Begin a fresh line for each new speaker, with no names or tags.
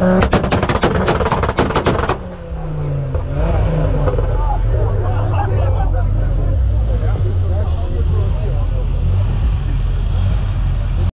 Uh...